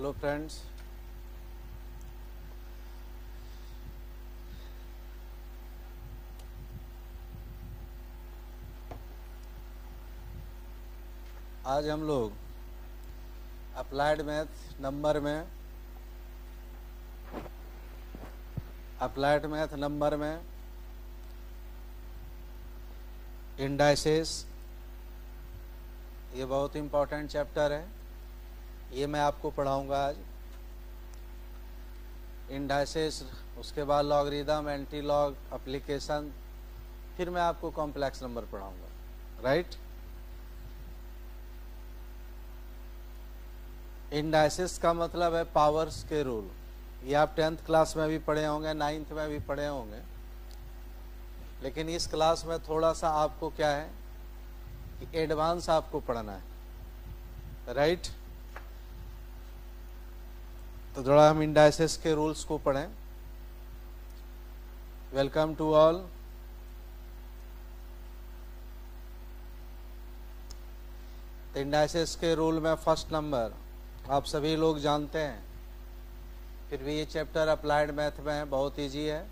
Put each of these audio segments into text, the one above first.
Hello friends आज हम लोग अप्लाइड मैथ नंबर में अप्लाइड मैथ नंबर में इंडाइसेस ये बहुत इम्पोर्टेंट चैप्टर है। ये मैं आपको पढ़ाऊँगा आज। इंडाइसेस उसके बाद लॉगरिदम एंटी लॉग अप्लीकेशन फिर मैं आपको कॉम्प्लेक्स नंबर पढ़ाऊँगा। राइट इंडाइसिस का मतलब है पावर्स के रूल ये आप टेंथ क्लास में भी पढ़े होंगे नाइन्थ में भी पढ़े होंगे। लेकिन इस क्लास में थोड़ा सा आपको क्या है? कि एडवांस आपको पढ़ना है। राइट तो थोड़ा हम इंडाइसिस के रूल्स को पढ़ें। वेलकम टू ऑल इंडाइसिस के रूल में फ़र्स्ट नंबर आप सभी लोग जानते हैं। फिर भी ये चैप्टर अप्लाइड मैथ में है, बहुत इजी है।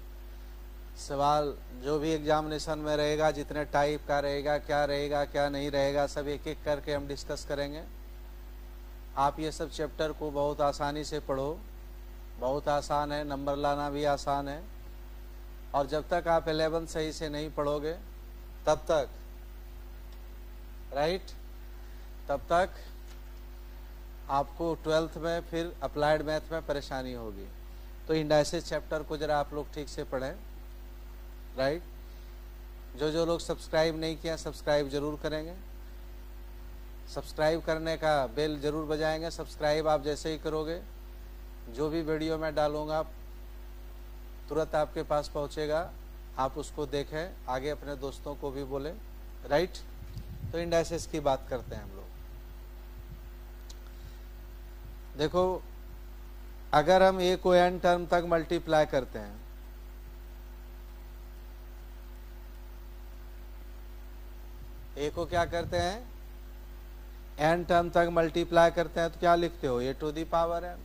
सवाल, जो भी एग्जामिनेशन में रहेगा, जितने टाइप का रहेगा, क्या रहेगा, क्या नहीं रहेगा, सब एक एक करके हम डिस्कस करेंगे। आप ये सब चैप्टर को बहुत आसानी से पढ़ो। बहुत आसान है नंबर लाना भी आसान है। और जब तक आप एलेवन सही से नहीं पढ़ोगे, तब तक राइट तब तक आपको ट्वेल्थ में फिर अप्लाइड मैथ में परेशानी होगी। तो इंडाइसिस चैप्टर को जरा आप लोग ठीक से पढ़ें राइट जो जो लोग सब्सक्राइब नहीं किया सब्सक्राइब ज़रूर करेंगे। सब्सक्राइब करने का बेल ज़रूर बजाएँगे। सब्सक्राइब आप जैसे ही करोगे। जो भी वीडियो मैं डालूँगा, तुरंत आपके पास पहुंचेगा। आप उसको देखें, आगे अपने दोस्तों को भी बोले। राइट? तो इंडाइसिस की बात करते हैं हम लोग। देखो, अगर हम ए को एन टर्म तक मल्टीप्लाई करते हैं ए को क्या करते हैं? एन टर्म तक मल्टीप्लाई करते हैं तो क्या लिखते हो? A to the power n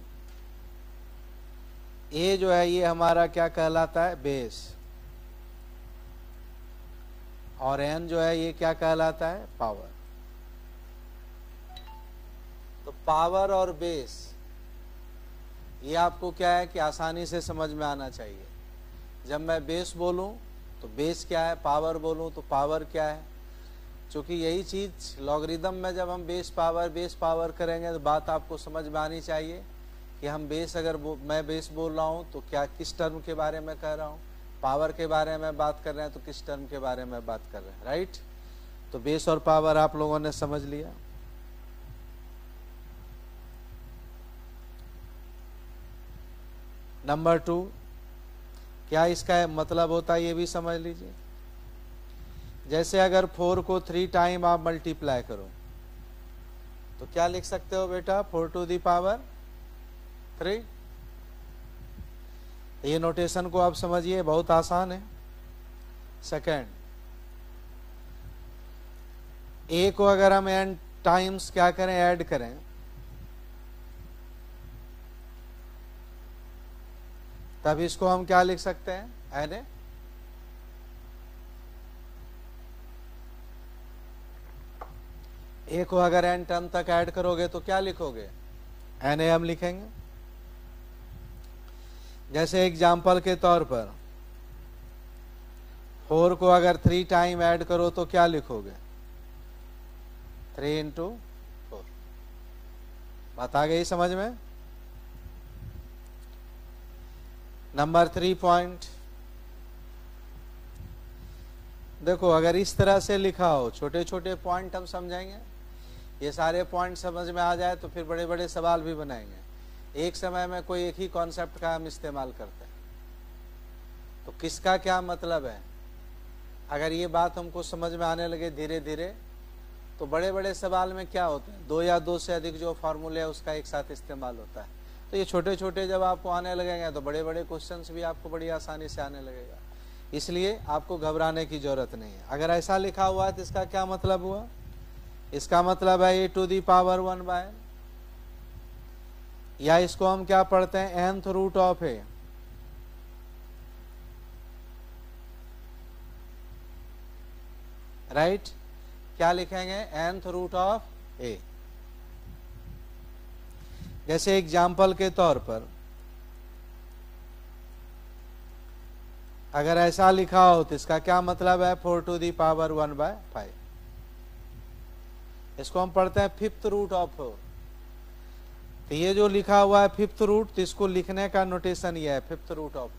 a जो है, ये हमारा क्या कहलाता है? बेस और एन जो है, ये क्या कहलाता है? पावर तो पावर और बेस ये आपको क्या है कि आसानी से समझ में आना चाहिए। जब मैं बेस बोलूँ तो बेस क्या है? पावर बोलूँ तो पावर क्या है? क्योंकि यही चीज़ लॉगरिदम में जब हम बेस पावर बेस पावर करेंगे तो बात आपको समझ में आनी चाहिए कि हम बेस अगर मैं बेस बोल रहा हूँ तो क्या किस टर्म के बारे में कह रहा हूँ? पावर के बारे में बात कर रहे हैं तो किस टर्म के बारे में बात कर रहे हैं राइट तो बेस और पावर आप लोगों ने समझ लिया। नंबर टू क्या इसका मतलब होता है ये भी समझ लीजिए। जैसे अगर फोर को थ्री टाइम आप मल्टीप्लाई करो तो क्या लिख सकते हो बेटा? Four to the power three ये नोटेशन को आप समझिए, बहुत आसान है। सेकेंड ए को अगर हम एन टाइम्स क्या करें ऐड करें, तब इसको हम क्या लिख सकते हैं? एन ए ए को अगर एन टर्म तक ऐड करोगे तो क्या लिखोगे? एन ए हम लिखेंगे। जैसे एग्ज़ाम्पल के तौर पर फोर को अगर थ्री टाइम ऐड करो तो क्या लिखोगे? थ्री इंटू फोर बात आ गई समझ में? नंबर थ्री पॉइंट देखो, अगर इस तरह से लिखा हो छोटे छोटे पॉइंट हम समझाएँगे। ये सारे पॉइंट समझ में आ जाए तो फिर बड़े बड़े सवाल भी बनाएँगे। एक समय में कोई एक ही कॉन्सेप्ट का हम इस्तेमाल करते हैं। तो किसका क्या मतलब है? अगर ये बात हमको समझ में आने लगे धीरे धीरे तो बड़े बड़े सवाल में क्या होते हैं? दो या दो से अधिक जो फॉर्मूले है, उसका एक साथ इस्तेमाल होता है। तो ये छोटे छोटे जब आपको आने लगेंगे तो बड़े बड़े क्वेश्चंस भी आपको बड़ी आसानी से आने लगेगा। इसलिए आपको घबराने की ज़रूरत नहीं है। अगर ऐसा लिखा हुआ है तो इसका क्या मतलब हुआ? इसका मतलब है a to the power one by. या इसको हम क्या पढ़ते हैं? Nth root of a right क्या लिखेंगे? एंथ रूट ऑफ़ ए जैसे एग्ज़ाम्पल के तौर पर, अगर ऐसा लिखा हो तो इसका क्या मतलब है? Four to the power one by five इसको हम पढ़ते हैं फिफ्थ रूट ऑफ़ तो ये जो लिखा हुआ है फिफ्थ रूट तो इसको लिखने का नोटेशन ये है फिफ्थ रूट ऑफ़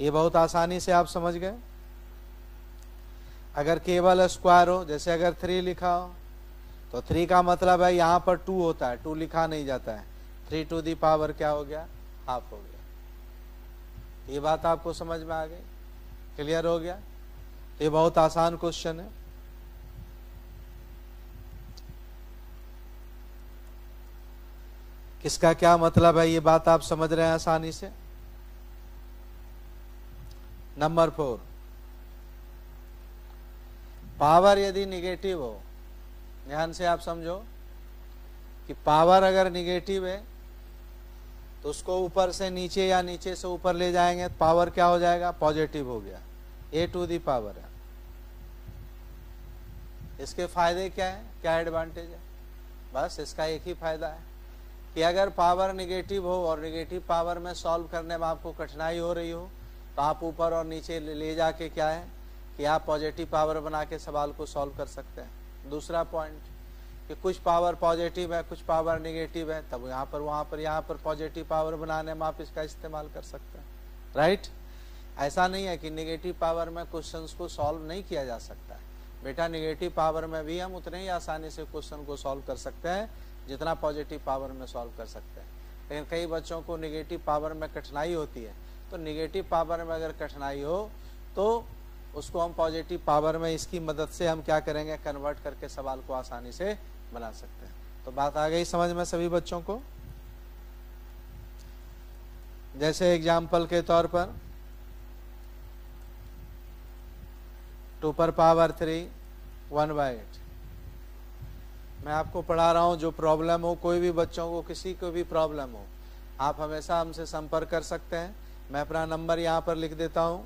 ये बहुत आसानी से आप समझ गए। अगर केवल स्क्वायर हो, जैसे अगर थ्री लिखा हो तो थ्री का मतलब है यहाँ पर टू होता है टू लिखा नहीं जाता है। थ्री टू दी पावर क्या हो गया? हाफ़ हो गया। ये बात आपको समझ में आ गई? क्लियर हो गया? ये बहुत आसान क्वेश्चन है। किसका क्या मतलब है ये बात आप समझ रहे हैं आसानी से? नंबर फोर पावर यदि निगेटिव हो, ध्यान से आप समझो कि पावर अगर निगेटिव है तो उसको ऊपर से नीचे या नीचे से ऊपर ले जाएँगे तो पावर क्या हो जाएगा? पॉजिटिव हो गया। ए टू दी पावर है। इसके फ़ायदे क्या है? क्या एडवांटेज है? बस इसका एक ही फ़ायदा है। कि अगर पावर निगेटिव हो और निगेटिव पावर में सॉल्व करने में आपको कठिनाई हो रही हो तो आप ऊपर और नीचे ले जाके क्या है कि आप पॉजिटिव पावर बना के सवाल को सॉल्व कर सकते हैं। दूसरा पॉइंट कि कुछ पावर पॉजिटिव है, कुछ पावर निगेटिव है, तब यहाँ पर, वहाँ पर, यहाँ पर पॉजिटिव पावर बनाने में आप इसका इस्तेमाल कर सकते हैं। राइट ऐसा नहीं है कि निगेटिव पावर में क्वेश्चंस को सॉल्व नहीं किया जा सकता है। बेटा निगेटिव पावर में भी हम उतने ही आसानी से क्वेश्चन को सॉल्व कर सकते हैं जितना पॉजिटिव पावर में सॉल्व कर सकते हैं। लेकिन कई बच्चों को निगेटिव पावर में कठिनाई होती है। तो निगेटिव पावर में अगर कठिनाई हो तो उसको हम पॉजिटिव पावर में इसकी मदद से हम क्या करेंगे? कन्वर्ट करके सवाल को आसानी से बना सकते हैं। तो बात आ गई समझ में सभी बच्चों को? जैसे एग्ज़ाम्पल के तौर पर टू पर power three one by eight मैं आपको पढ़ा रहा हूँ, जो प्रॉब्लम हो, कोई भी बच्चों को, किसी को भी प्रॉब्लम हो, आप हमेशा हमसे संपर्क कर सकते हैं। मैं अपना नंबर यहाँ पर लिख देता हूँ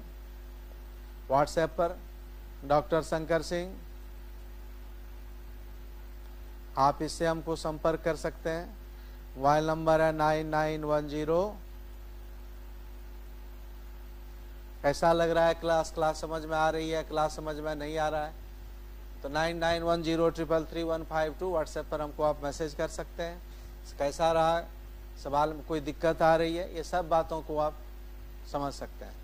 व्हाट्सएप पर, डॉक्टर शंकर सिंह। आप इससे हमको संपर्क कर सकते हैं। मोबाइल नंबर है नाइन नाइन वन ज़ीरो। कैसा लग रहा है, क्लास क्लास समझ में आ रही है, क्लास समझ में नहीं आ रहा है। तो nine nine one zero triple three one five two WhatsApp पर हमको आप मैसेज कर सकते हैं। कैसा रहा? सवाल में कोई दिक्कत आ रही है? ये सब बातों को आप समझ सकते हैं।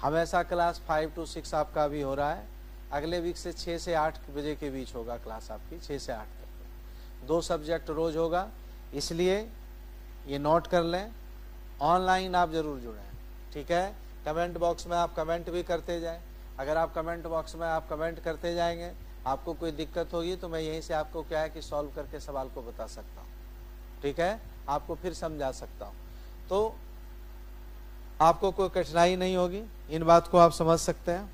हमेशा क्लास फाइव टू सिक्स आपका भी हो रहा है। अगले वीक से छः से आठ बजे के बीच होगा क्लास आपकी छः से आठ तक। दो सब्जेक्ट रोज होगा, इसलिए ये नोट कर लें। ऑनलाइन आप ज़रूर जुड़ें, ठीक है? कमेंट बॉक्स में आप कमेंट भी करते जाएँ। अगर आप कमेंट बॉक्स में आप कमेंट करते जाएँगे आपको कोई दिक्कत होगी तो मैं यहीं से आपको क्या है कि सॉल्व करके सवाल को बता सकता हूँ। ठीक है? आपको फिर समझा सकता हूँ। तो आपको कोई कठिनाई नहीं होगी। इन बात को आप समझ सकते हैं।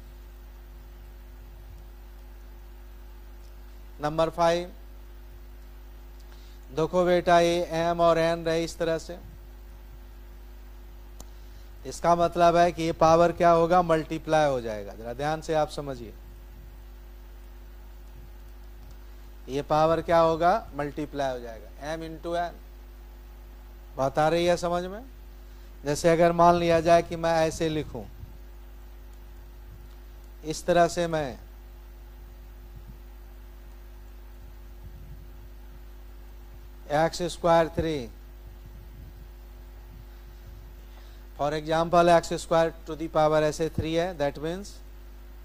नंबर फाइव, देखो बेटा, ये एम और एन रहे इस तरह से। इसका मतलब है कि ये पावर क्या होगा? मल्टीप्लाई हो जाएगा। जरा ध्यान से आप समझिए। ये पावर क्या होगा? मल्टीप्लाई हो जाएगा। एम इंटू एन बात आ रही है समझ में? जैसे अगर मान लिया जाए कि मैं ऐसे लिखूं। इस तरह से मैं x square three for example x square to the power ऐसे थ्री है। दैट मीन्स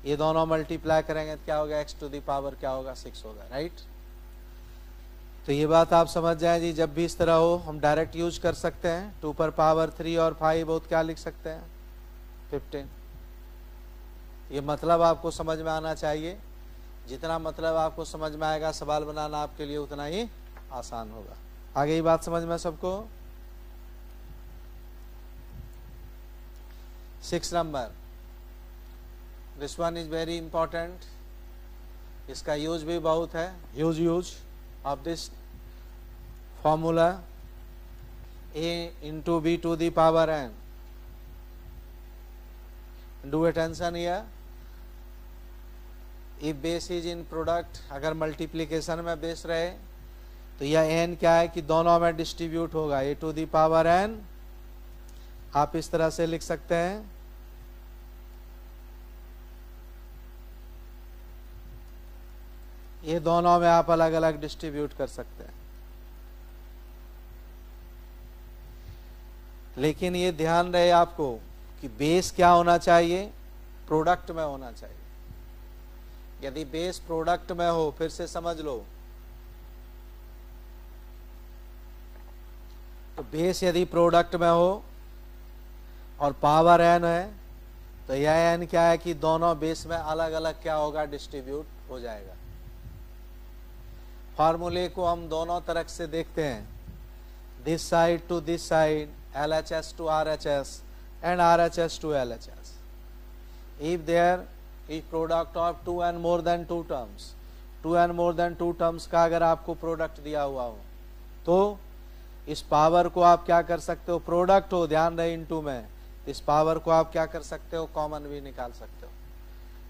ये दोनों मल्टीप्लाई करेंगे तो क्या होगा? एक्स टू दी पावर क्या होगा? सिक्स होगा राइट तो ये बात आप समझ जाए जी जब भी इस तरह हो हम डायरेक्ट यूज़ कर सकते हैं। टू पर पावर थ्री और फाइव बहुत क्या लिख सकते हैं? फिफ्टीन ये मतलब आपको समझ में आना चाहिए। जितना मतलब आपको समझ में आएगा सवाल बनाना आपके लिए उतना ही आसान होगा। आगे ये बात समझ में सबको? Six number this one is very important इसका यूज़ भी बहुत है। Use use of this formula a into b to the power n. Do attention here. If base is in product, अगर मल्टीप्लीकेशन में बेस रहे तो यह एन क्या है कि दोनों में डिस्ट्रीब्यूट होगा a to the power n आप इस तरह से लिख सकते हैं। ये दोनों में आप अलग अलग डिस्ट्रीब्यूट कर सकते हैं। लेकिन ये ध्यान रहे आपको कि बेस क्या होना चाहिए? प्रोडक्ट में होना चाहिए। यदि बेस प्रोडक्ट में हो, फिर से समझ लो। तो बेस यदि प्रोडक्ट में हो और पावर एन है तो यह एन क्या है कि दोनों बेस में अलग अलग क्या होगा? डिस्ट्रीब्यूट हो जाएगा। फार्मूले को हम दोनों तरफ़ से देखते हैं। This side to this side R H S to L H S if there is product of two and more than two terms two and more than two terms का अगर आपको प्रोडक्ट दिया हुआ हो तो इस पावर को आप क्या कर सकते हो? प्रोडक्ट हो, ध्यान रहे इनटू में, इस पावर को आप क्या कर सकते हो? कॉमन भी निकाल सकते हो।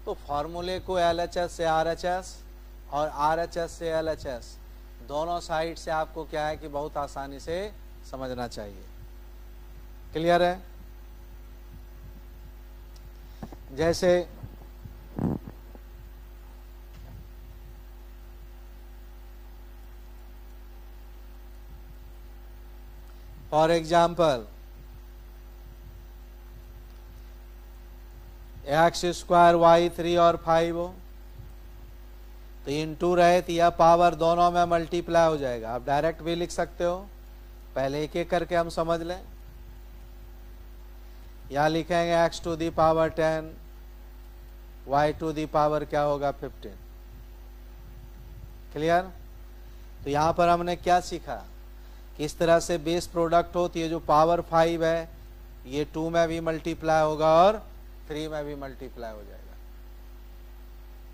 तो फॉर्मूले को एल एच एस से आर एच एस और आर एच एस से एल एच एस दोनों साइड से आपको क्या है कि बहुत आसानी से समझना चाहिए। क्लियर है? जैसे for example x square y three और फाइव हो तो इन टू रहे तो यह पावर दोनों में मल्टीप्लाई हो जाएगा। आप डायरेक्ट भी लिख सकते हो। पहले एक एक करके हम समझ लें। यहाँ लिखेंगे x to the power ten y to the power क्या होगा फिफ्टीन क्लियर तो यहाँ पर हमने क्या सीखा? किस तरह से बेस प्रोडक्ट हो तो ये जो पावर फाइव है, ये टू में भी मल्टीप्लाई होगा और थ्री में भी मल्टीप्लाई हो जाएगा।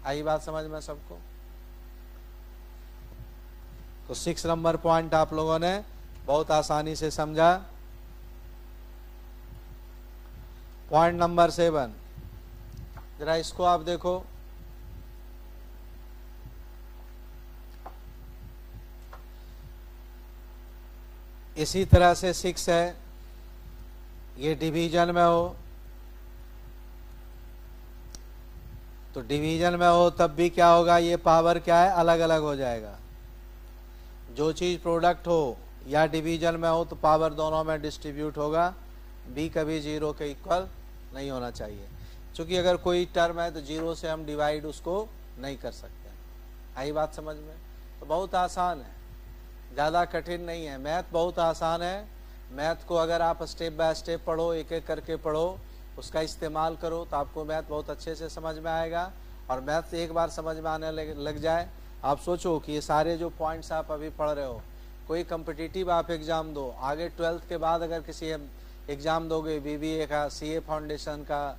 आई बात समझ में सबको? तो सिक्स नंबर पॉइंट आप लोगों ने बहुत आसानी से समझा। पॉइंट नंबर सेवन जरा इसको आप देखो। इसी तरह से सिक्स है। ये डिवीज़न में हो। तो डिवीज़न में हो, तब भी क्या होगा? ये पावर क्या है? अलग अलग हो जाएगा। जो चीज़ प्रोडक्ट हो या डिवीज़न में हो तो पावर दोनों में डिस्ट्रीब्यूट होगा। बी कभी ज़ीरो के इक्वल नहीं होना चाहिए। क्योंकि अगर कोई टर्म है तो ज़ीरो से हम डिवाइड उसको नहीं कर सकते। आई बात समझ में? तो बहुत आसान है। ज़्यादा कठिन नहीं है। मैथ बहुत आसान है। मैथ को अगर आप स्टेप बाय स्टेप पढ़ो, एक एक करके पढ़ो, उसका इस्तेमाल करो तो आपको मैथ बहुत अच्छे से समझ में आएगा। और मैथ एक बार समझ में आने लग जाए, आप सोचो कि ये सारे जो पॉइंट्स आप अभी पढ़ रहे हो, कोई कम्पिटिटिव आप एग्ज़ाम दो, आगे ट्वेल्थ के बाद अगर किसी एग्ज़ाम दोगे बीबीए का सीए फाउंडेशन का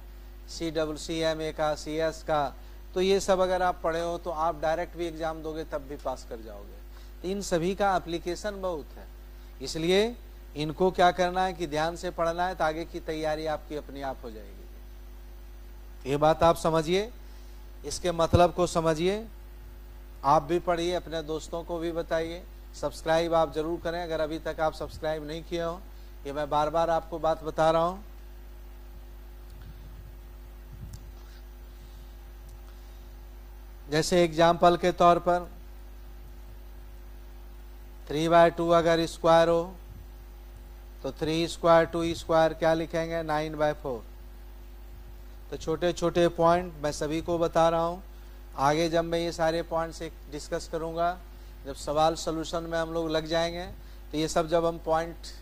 C W C M A का सी एस का तो ये सब अगर आप पढ़े हो तो आप डायरेक्ट भी एग्ज़ाम दोगे, तब भी पास कर जाओगे। इन सभी का एप्लीकेशन बहुत है। इसलिए इनको क्या करना है कि ध्यान से पढ़ना है तो आगे की तैयारी आपकी अपनी आप हो जाएगी। ये बात आप समझिए। इसके मतलब को समझिए। आप भी पढ़िए, अपने दोस्तों को भी बताइए। सब्सक्राइब आप ज़रूर करें। अगर अभी तक आप सब्सक्राइब नहीं किए हो ये मैं बार बार आपको बात बता रहा हूँ। जैसे एग्ज़ाम्पल के तौर पर थ्री बाय टू अगर स्क्वायर हो तो थ्री स्क्वायर टू स्क्वायर क्या लिखेंगे? नाइन बाय फोर तो छोटे छोटे पॉइंट मैं सभी को बता रहा हूँ। आगे जब मैं ये सारे पॉइंट से डिस्कस करूँगा, जब सवाल सोल्यूशन में हम लोग लग जाएँगे तो ये सब जब हम पॉइंट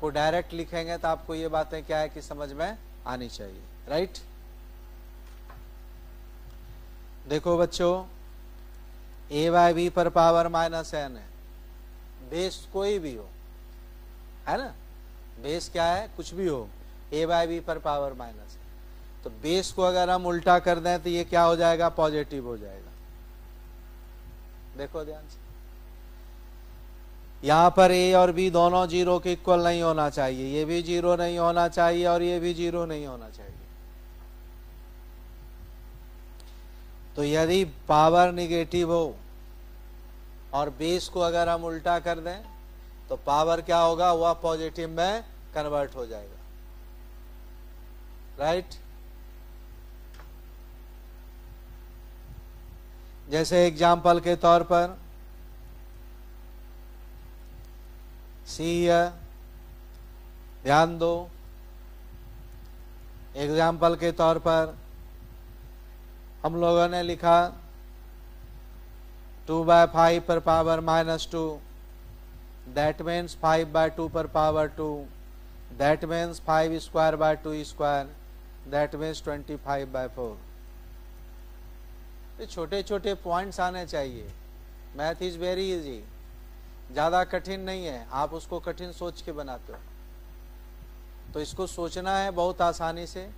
को डायरेक्ट लिखेंगे तो आपको ये बातें क्या है कि समझ में आनी चाहिए राइट देखो बच्चों ए बाय बी पर पावर माइनस एन है। बेस कोई भी हो, है ना? बेस क्या है? कुछ भी हो ए बाय बी पर पावर माइनस तो बेस को अगर हम उल्टा कर दें तो ये क्या हो जाएगा? पॉजिटिव हो जाएगा। देखो ध्यान से। यहाँ पर ए और बी दोनों ज़ीरो के इक्वल नहीं होना चाहिए। ये भी ज़ीरो नहीं होना चाहिए और ये भी ज़ीरो नहीं होना चाहिए। तो यदि पावर निगेटिव हो और बेस को अगर हम उल्टा कर दें तो पावर क्या होगा? वह पॉजिटिव में कन्वर्ट हो जाएगा। राइट जैसे एग्ज़ाम्पल के तौर पर सी ध्यान दो एग्ज़ाम्पल के तौर पर हम लोगों ने लिखा टू बाय फाइव पर power minus two that means five by two पर power two that means five square by two square that means twenty five by four छोटे छोटे पॉइंट्स आने चाहिए। मैथ इज़ वेरी इजी ज़्यादा कठिन नहीं है। आप उसको कठिन सोच के बनाते हो। तो इसको सोचना है बहुत आसानी से।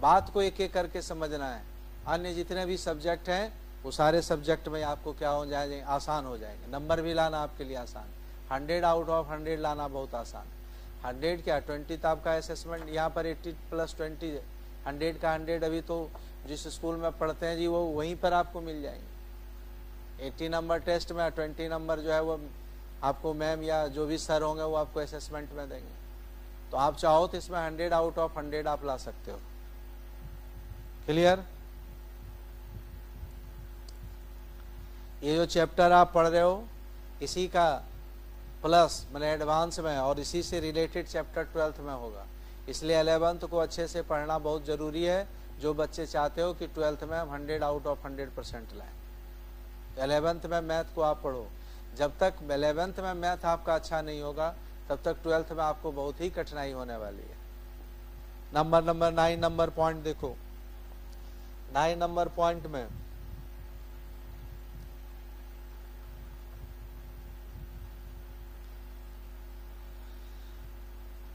बात को एक एक करके समझना है। अन्य जितने भी सब्जेक्ट हैं, वो सारे सब्जेक्ट में आपको क्या हो जाएँगे? आसान हो जाएँगे। नंबर भी लाना आपके लिए आसान। हंड्रेड आउट ऑफ़ हंड्रेड लाना बहुत आसान। हंड्रेड क्या? ट्वेंटी तो आपका असेसमेंट यहाँ पर एट्टी प्लस ट्वेंटी हंड्रेड का हंड्रेड अभी तो जिस स्कूल में पढ़ते हैं जी, वो वहीं पर आपको मिल जाएँगे। एट्टी नंबर टेस्ट में ट्वेंटी नंबर जो है वो आपको मैम या जो भी सर होंगे वो आपको असेसमेंट में देंगे। तो आप चाहो तो इसमें हंड्रेड आउट ऑफ़ हंड्रेड आप ला सकते हो। क्लियर ये जो चैप्टर आप पढ़ रहे हो, इसी का प्लस मैंने एडवांस में और इसी से रिलेटेड चैप्टर ट्वेल्थ में होगा। इसलिए अलेवेंथ को अच्छे से पढ़ना बहुत ज़रूरी है। जो बच्चे चाहते हो कि ट्वेल्थ में हम hundred out of hundred percent लाएँ। एलेवेंथ में मैथ को आप पढ़ो। जब तक एलेवेंथ में मैथ आपका अच्छा नहीं होगा, तब तक ट्वेल्थ में आपको बहुत ही कठिनाई होने वाली है। Number number nine number point देखो। नाइन नंबर पॉइंट में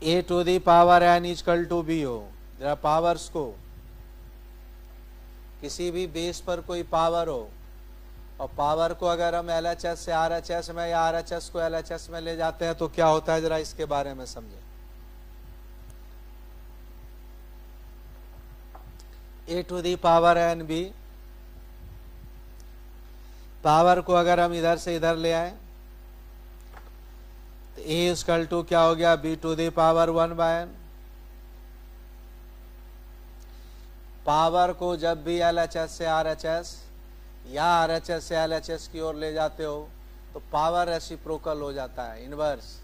a to the power n equal to b हो। जरा पावर्स को, किसी भी बेस पर कोई पावर हो और पावर को अगर हम एल एच एस से आर एच एस में या आर एच एस को एल एच एस में ले जाते हैं तो क्या होता है? जरा इसके बारे में समझे। A to the power n b power को अगर हम इधर से इधर ले आए तो ए स्कल टू क्या हो गया? B to the power one by n power को जब भी एल एच एस से आर एच एस या आर एच एस से एल एच एस की ओर ले जाते हो तो पावर रेसिप्रोकल हो जाता है इनवर्स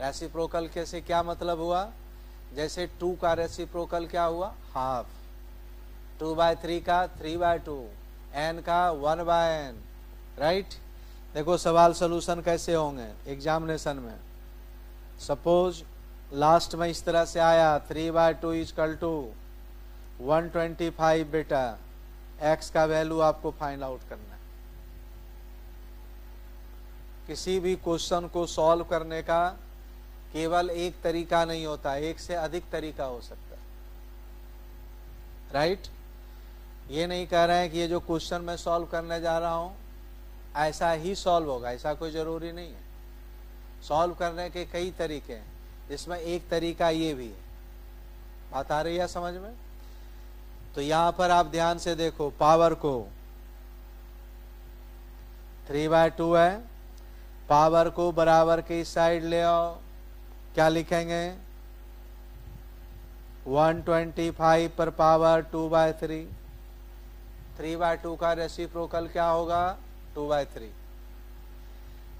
रेसिप्रोकल के क्या मतलब हुआ? जैसे टू का रेसिप्रोकल क्या हुआ? हाफ़ टू बाय थ्री का थ्री बाय टू एन का वन बाय एन राइट देखो, सवाल सोल्यूशन कैसे होंगे? एग्जामिनेशन में. सपोज़ लास्ट में इस तरह से आया three by two equal to one twenty five बेटा एक्स का वैल्यू आपको फाइंड आउट करना है। किसी भी क्वेश्चन को सॉल्व करने का केवल एक तरीका नहीं होता, एक से अधिक तरीका हो सकता है। राइट ये नहीं कह रहे हैं कि ये जो क्वेश्चन मैं सॉल्व करने जा रहा हूँ, ऐसा ही सॉल्व होगा, ऐसा कोई ज़रूरी नहीं है। सॉल्व करने के कई तरीके हैं, जिसमें एक तरीका ये भी है। बात आ रही है समझ में? तो यहाँ पर आप ध्यान से देखो पावर को। थ्री बाय टू है। पावर को बराबर के साइड ले आओ। क्या लिखेंगे? 125 पर power two by three three by two का रेसिप्रोकल क्या होगा? टू बाय थ्री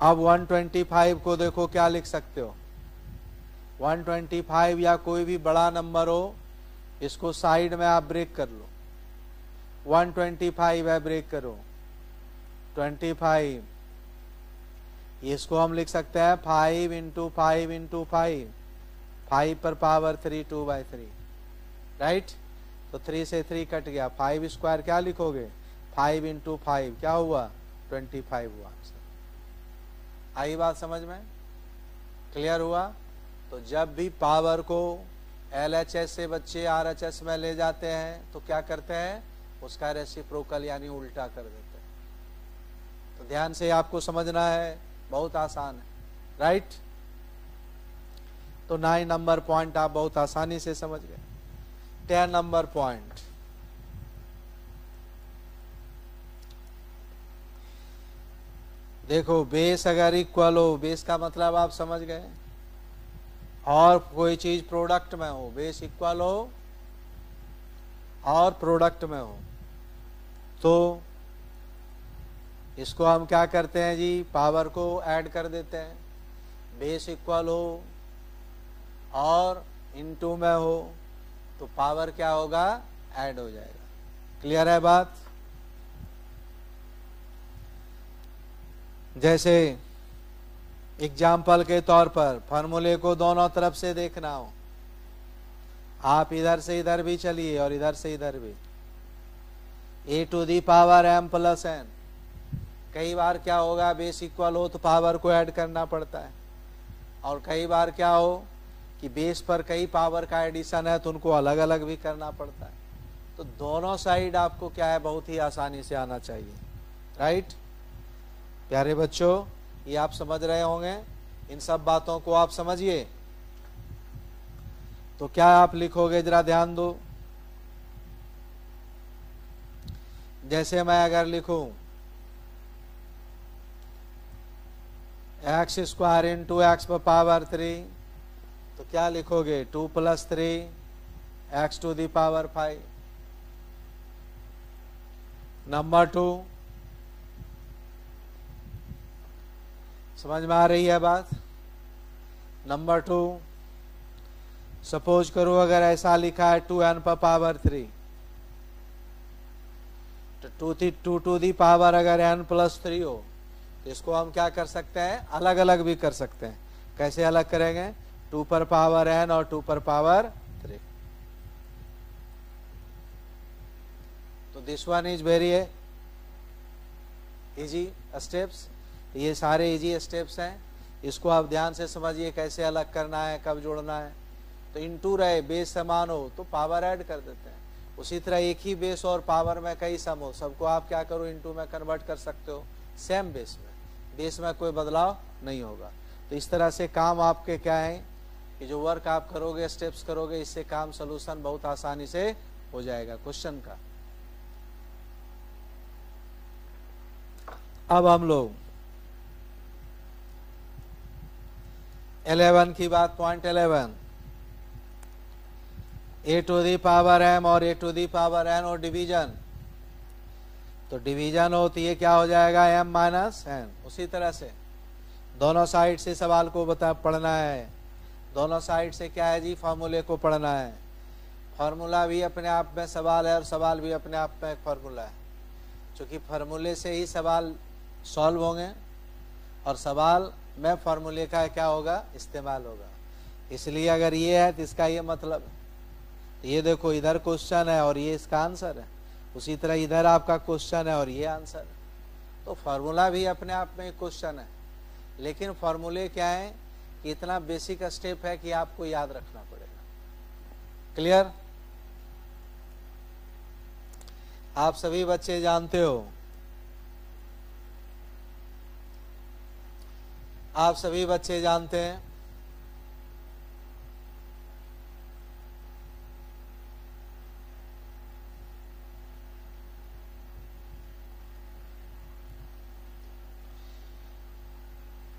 अब 125 को देखो, क्या लिख सकते हो? 125 या कोई भी बड़ा नंबर हो इसको साइड में आप ब्रेक कर लो। 125 है, ब्रेक करो। 25 इसको हम लिख सकते हैं 5 into five into five. Five पर power three, two by three. Right तो थ्री से थ्री कट गया। फाइव स्क्वायर क्या लिखोगे? Five into five. क्या हुआ? ट्वेंटी फाइव हुआ आंसर। आई बात समझ में? क्लियर हुआ? तो जब भी पावर को एल एच एस से बच्चे आर एच एस में ले जाते हैं तो क्या करते हैं? उसका रेसिप्रोकल यानी उल्टा कर देते हैं। तो ध्यान से आपको समझना है, बहुत आसान है राइट तो नाइन नंबर पॉइंट आप बहुत आसानी से समझ गए। टेन नंबर पॉइंट देखो बेस अगर इक्वल हो बेस का मतलब आप समझ गए। और कोई चीज़ प्रोडक्ट में हो, बेस इक्वल हो और प्रोडक्ट में हो तो इसको हम क्या करते हैं जी? पावर को ऐड कर देते हैं। बेस इक्वल हो और इनटू में हो तो पावर क्या होगा? ऐड हो जाएगा। क्लियर है बात? जैसे एग्ज़ाम्पल के तौर पर फॉर्मूले को दोनों तरफ़ से देखना हो। आप इधर से इधर भी चलिए और इधर से इधर भी। A to the power m plus n कई बार क्या होगा बेस इक्वल हो तो पावर को ऐड करना पड़ता है। और कई बार क्या हो कि बेस पर कई पावर का एडिशन है तो उनको अलग अलग भी करना पड़ता है। तो दोनों साइड आपको क्या है, बहुत ही आसानी से आना चाहिए। राइट प्यारे बच्चों ये आप समझ रहे होंगे। इन सब बातों को आप समझिए। तो क्या आप लिखोगे, जरा ध्यान दो। जैसे मैं अगर लिखूं x square into x पर पावर थ्री तो क्या लिखोगे? Two plus three x to the power five number two समझ में आ रही है बात? नंबर टू सपोज़ करो अगर ऐसा लिखा है टू एन पर पावर थ्री तो टू थी टू टू दी पावर अगर एन प्लस थ्री हो तो इसको हम क्या कर सकते हैं? अलग अलग भी कर सकते हैं। कैसे अलग करेंगे? टू पर पावर एन और टू पर पावर थ्री तो this one is very easy steps ये सारे इजी स्टेप्स हैं। इसको आप ध्यान से समझिए कैसे अलग करना है, कब जोड़ना है। तो इंटू रहे बेस समान हो तो पावर ऐड कर देते हैं। उसी तरह एक ही बेस और पावर में कई सम हो। सबको आप क्या करो इंटू में कन्वर्ट कर सकते हो सेम बेस में। बेस में कोई बदलाव नहीं होगा। तो इस तरह से काम आपके क्या है कि जो वर्क आप करोगे स्टेप्स करोगे, इससे काम सोल्यूशन बहुत आसानी से हो जाएगा। क्वेश्चन का। अब हम लोग 11 की बात, point 11 a to the power m और a to the power n और डिवीज़न तो डिवीज़न होती है, क्या हो जाएगा? एम माइनस एन उसी तरह से। दोनों साइड से सवाल को बता, पढ़ना है। दोनों साइड से क्या है जी? फॉर्मूले को पढ़ना है। फॉर्मूला भी अपने आप में सवाल है और सवाल भी अपने आप में एक फॉर्मूला है। क्योंकि फार्मूले से ही सवाल सॉल्व होंगे और सवाल में फार्मूले का क्या होगा? इस्तेमाल होगा। इसलिए अगर ये है तो इसका ये मतलब है ये देखो इधर क्वेश्चन है और ये इसका आंसर है। उसी तरह इधर आपका क्वेश्चन है और ये आंसर है। तो फार्मूला भी अपने आप में क्वेश्चन है। लेकिन फार्मूले क्या है कि इतना बेसिक स्टेप है कि आपको याद रखना पड़ेगा। क्लियर आप सभी बच्चे जानते हो आप सभी बच्चे जानते हैं।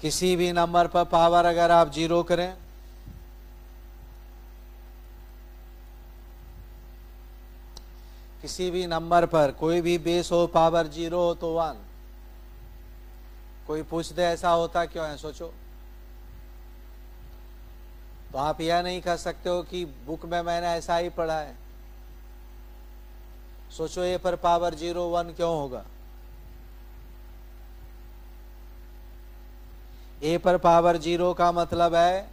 किसी भी नंबर पर पावर अगर आप ज़ीरो करें, किसी भी नंबर पर कोई भी बेस हो, पावर ज़ीरो हो तो वन। कोई पूछ दे ऐसा होता क्यों है? सोचो। तो आप यह नहीं कह सकते हो कि बुक में मैंने ऐसा ही पढ़ा है। सोचो ए पर पावर ज़ीरो वन क्यों होगा? ए पर पावर ज़ीरो का मतलब है,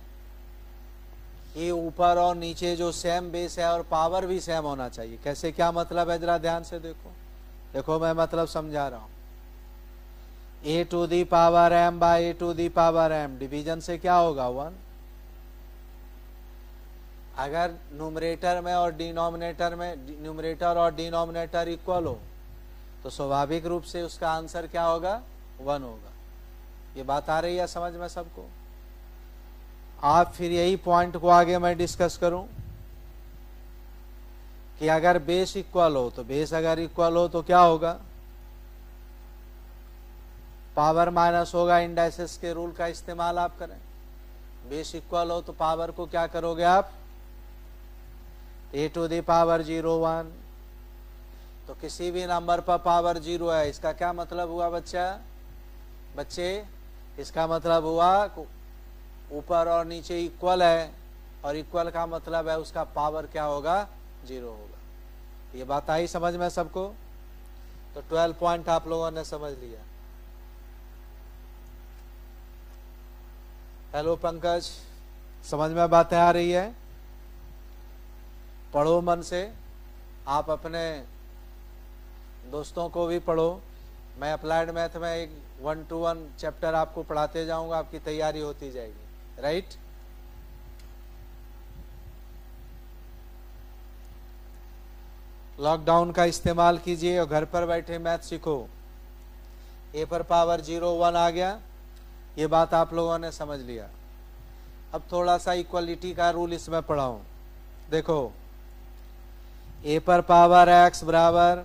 ये ऊपर और नीचे जो सेम बेस है और पावर भी सेम होना चाहिए। कैसे क्या मतलब है? जरा ध्यान से देखो। देखो मैं मतलब समझा रहा हूँ। A to the power m by a to the power m division से क्या होगा? वन अगर न्यूमरेटर में और डिनोमिनेटर में न्यूमरेटर और डिनोमिनेटर इक्वल हो तो स्वाभाविक रूप से उसका आंसर क्या होगा? वन होगा। ये बात आ रही है समझ में सबको? आप फिर यही पॉइंट को आगे मैं डिस्कस करूँ कि अगर बेस इक्वल हो तो बेस अगर इक्वल हो तो क्या होगा? पावर माइनस होगा इंडाइसिस के रूल का इस्तेमाल आप करें। बेस इक्वल हो तो पावर को क्या करोगे आप? A to the power zero one तो किसी भी नंबर पर पावर ज़ीरो है, इसका क्या मतलब हुआ बच्चा? बच्चे, इसका मतलब हुआ ऊपर और नीचे इक्वल है, और इक्वल का मतलब है उसका पावर क्या होगा? ज़ीरो होगा। ये बात आई समझ में सबको? तो ट्वेल्व पॉइंट आप लोगों ने समझ लिया। हेलो पंकज समझ में बातें आ रही है? पढ़ो मन से। आप अपने दोस्तों को भी पढ़ो। मैं अप्लाइड मैथ में एक वन टू वन चैप्टर आपको पढ़ाते जाऊँगा, आपकी तैयारी होती जाएगी। राइट लॉकडाउन का इस्तेमाल कीजिए और घर पर बैठे मैथ सीखो। ए पर पावर ज़ीरो वन आ गया। ये बात आप लोगों ने समझ लिया। अब थोड़ा सा इक्वलिटी का रूल इसमें पढ़ाऊं। देखो ए पर पावर एक्स बराबर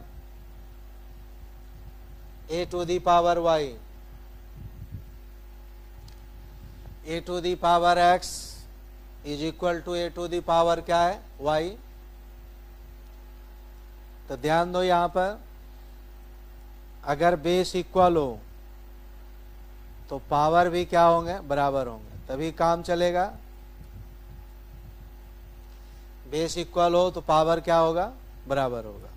a to the power y a to the power x is equal to a to the power क्या है? वाई तो ध्यान दो यहाँ पर, अगर बेस इक्वल हो तो पावर भी क्या होंगे? बराबर होंगे। तभी काम चलेगा। बेस इक्वल हो तो पावर क्या होगा? बराबर होगा।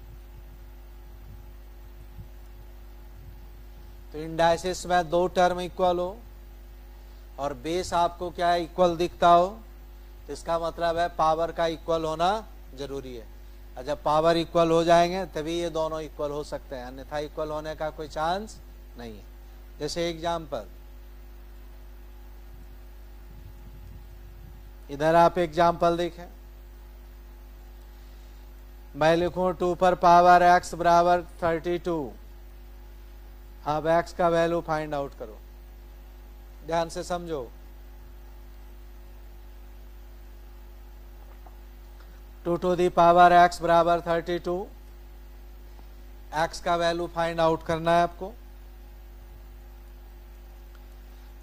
तो इंडाइसिस में दो टर्म इक्वल हो और बेस आपको क्या है इक्वल दिखता हो? तो इसका मतलब है पावर का इक्वल होना ज़रूरी है। और जब पावर इक्वल हो जाएँगे, तभी ये दोनों इक्वल हो सकते हैं। अन्यथा इक्वल होने का कोई चांस नहीं है। जैसे एग्ज़ाम्पल इधर आप एग्ज़ाम्पल देखें। मैं लिखूं टू पर पावर एक्स बराबर थर्टी टू अब एक्स का वैल्यू फाइंड आउट करो। ध्यान से समझो। Two to the power x बराबर थर्टी टू एक्स का वैल्यू फाइंड आउट करना है आपको।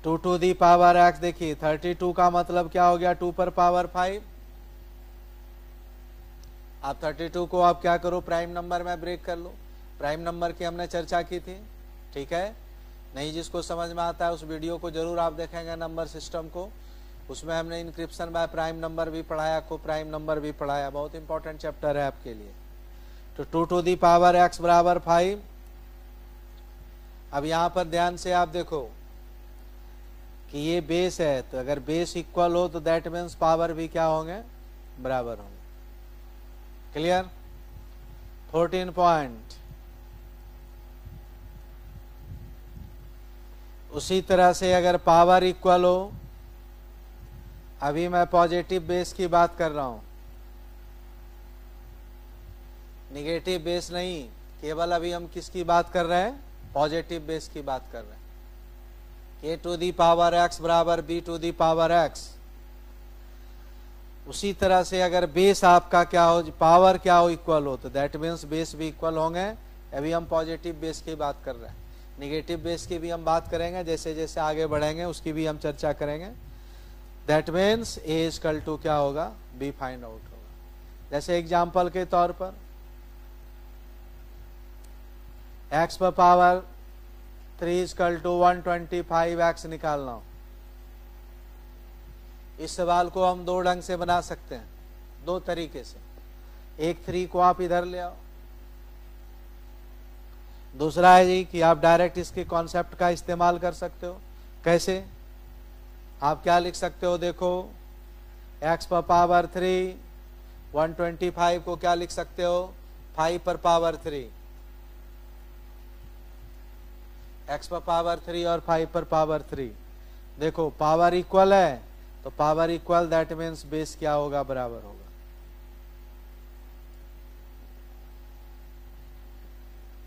Two to the power x, देखिए, थर्टी टू का मतलब क्या हो गया? टू पर पावर फाइव। आप थर्टी टू को आप क्या करो? प्राइम नंबर में ब्रेक कर लो। प्राइम नंबर की हमने चर्चा की थी। ठीक है? नहीं जिसको समझ में आता है, उस वीडियो को ज़रूर आप देखेंगे नंबर सिस्टम को। उसमें हमने इंक्रिप्शन बाय प्राइम नंबर भी पढ़ाया को प्राइम नंबर भी पढ़ाया। बहुत इंपॉर्टेंट चैप्टर है आपके लिए। तो two to the power x बराबर फाइव। अब यहाँ पर ध्यान से आप देखो। कि ये बेस है तो अगर बेस इक्वल हो तो दैट मीन्स पावर भी क्या होंगे? बराबर होंगे। क्लियर फोर्टीन पॉइंट उसी तरह से अगर पावर इक्वल हो, अभी मैं पॉजिटिव बेस की बात कर रहा हूँ। निगेटिव बेस नहीं, केवल अभी हम किसकी बात कर रहे हैं? पॉजिटिव बेस की बात कर रहे हैं। A to the power x बराबर b to the power x उसी तरह से अगर बेस आपका क्या हो पावर क्या हो इक्वल हो तो दैट मीन्स बेस भी इक्वल होंगे। अभी हम पॉजिटिव बेस की बात कर रहे हैं। निगेटिव बेस की भी हम बात करेंगे, जैसे जैसे आगे बढ़ेंगे, उसकी भी हम चर्चा करेंगे। That means a equal to क्या होगा? बी फाइंड आउट होगा। जैसे एग्ज़ाम्पल के तौर पर एक्स पर power three equal to one twenty five x निकालना। हो इस सवाल को हम दो ढंग से बना सकते हैं, दो तरीके से। एक थ्री को आप इधर ले आओ। दूसरा है जी कि आप डायरेक्ट इसके कॉन्सेप्ट का इस्तेमाल कर सकते हो। कैसे? आप क्या लिख सकते हो? देखो एक्स पर power three one twenty five को क्या लिख सकते हो? फाइव पर पावर थ्री एक्स पर पावर थ्री और फाइव पर पावर थ्री देखो पावर इक्वल है तो power equal that means base क्या होगा? बराबर होगा।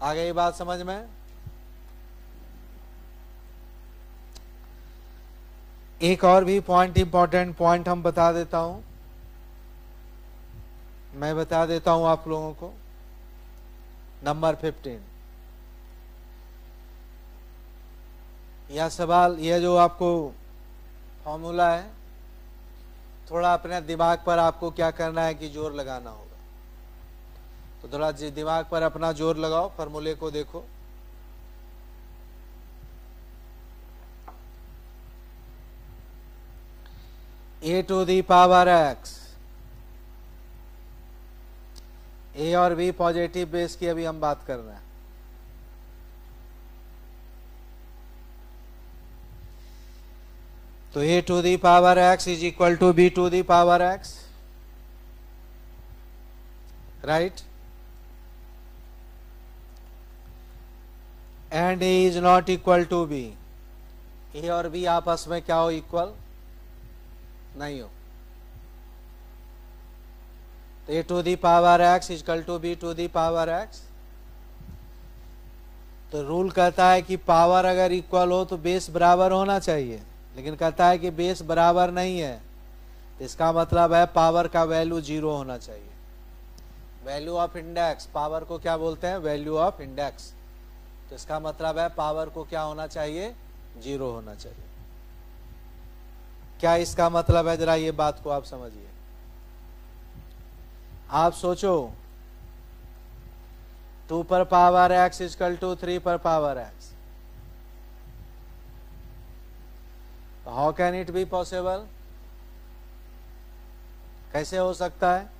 आ गई बात समझ में? एक और भी पॉइंट इंपॉर्टेंट पॉइंट हम बता देता हूँ। मैं बता देता हूँ आप लोगों को। नंबर फिफ्टीन यह सवाल, यह जो आपको फॉर्मूला है, थोड़ा अपने दिमाग पर आपको क्या करना है कि ज़ोर लगाना होगा। तो थोड़ा दिमाग पर अपना ज़ोर लगाओ फॉर्मूले को देखो। A to the power x a और बी पॉजिटिव बेस की अभी हम बात कर रहे हैं। तो a to the power x is equal to b to the power x right and a is not equal to b a और बी आपस में क्या हो इक्वल नहीं हो. तो a to the power x equal to b to the power x तो rule कहता है कि पावर अगर इक्वल हो तो बेस बराबर होना चाहिए. लेकिन कहता है कि बेस बराबर नहीं है। तो इसका मतलब है पावर का वैल्यू ज़ीरो होना चाहिए। वैल्यू ऑफ़ इंडेक्स पावर को क्या बोलते हैं? वैल्यू ऑफ़ इंडेक्स तो इसका मतलब है पावर को क्या होना चाहिए? ज़ीरो होना चाहिए। क्या इसका मतलब है? जरा ये बात को आप समझिए। आप सोचो टू पर power x equal to three पर power x how can it be possible कैसे हो सकता है?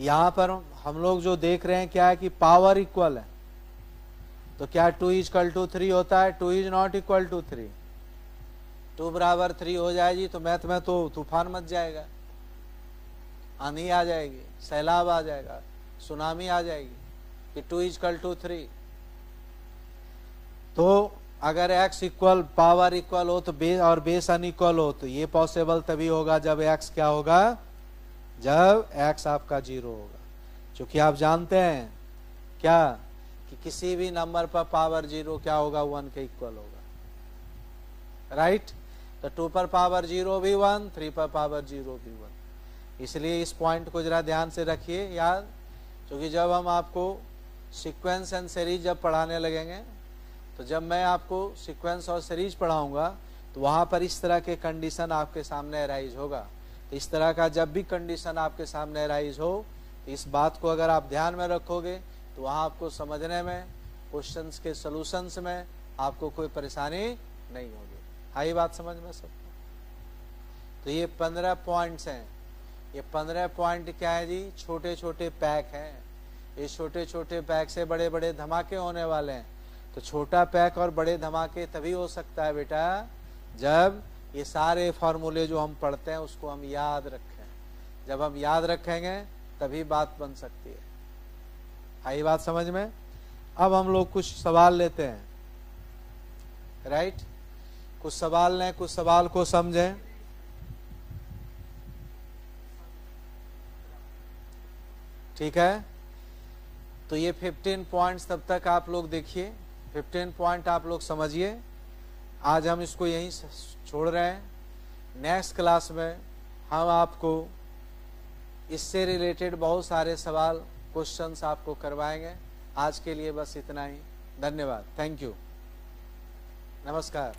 यहाँ पर हम लोग जो देख रहे हैं, क्या है कि पावर इक्वल है। तो क्या two is equal to three होता है? Two is not equal to three two बराबर थ्री हो जाएगी तो मैथ में तो तूफ़ान मच जाएगा। आंधी आ जाएगी, सैलाब आ जाएगा सुनामी आ जाएगी कि टू इजकल टू थ्री तो अगर x इक्वल पावर इक्वल हो तो बेस और बेस अनइक्वल हो तो ये पॉसिबल तभी होगा जब x क्या होगा? जब x आपका ज़ीरो होगा। क्योंकि आप जानते हैं क्या कि किसी भी नंबर पर पावर ज़ीरो क्या होगा? वन के इक्वल होगा। राइट तो टू पर पावर ज़ीरो भी वन थ्री पर पावर ज़ीरो भी वन इसलिए इस पॉइंट को जरा ध्यान से रखिए याद क्योंकि जब हम आपको सीक्वेंस एंड सीरीज़ जब पढ़ाने लगेंगे तो जब मैं आपको सीक्वेंस और सीरीज़ पढ़ाऊँगा तो वहाँ पर इस तरह के कंडीशन आपके सामने राइज होगा। तो इस तरह का जब भी कंडीशन आपके सामने राइज हो तो इस बात को अगर आप ध्यान में रखोगे तो वहाँ आपको समझने में क्वेश्चंस के सोल्यूशंस में आपको कोई परेशानी नहीं होगी। आई बात समझ में सबको तो ये पंद्रह पॉइंट्स हैं। ये पंद्रह पॉइंट क्या है जी? छोटे छोटे पैक हैं। ये छोटे छोटे पैक से बड़े बड़े धमाके होने वाले हैं। तो छोटा पैक और बड़े धमाके तभी हो सकता है बेटा, जब ये सारे फॉर्मूले जो हम पढ़ते हैं, उसको हम याद रखें। जब हम याद रखेंगे, तभी बात बन सकती है। आई बात समझ में? अब हम लोग कुछ सवाल लेते हैं। राइट कुछ सवाल लें, कुछ सवाल को समझें। ठीक है? तो ये 15 पॉइंट्स तब तक आप लोग देखिए। 15 पॉइंट आप लोग समझिए। आज हम इसको यहीं छोड़ रहे हैं। नेक्स्ट क्लास में हम आपको इससे रिलेटेड बहुत सारे सवाल क्वेश्चंस आपको करवाएँगे। आज के लिए बस इतना ही। धन्यवाद। थैंक यू नमस्कार।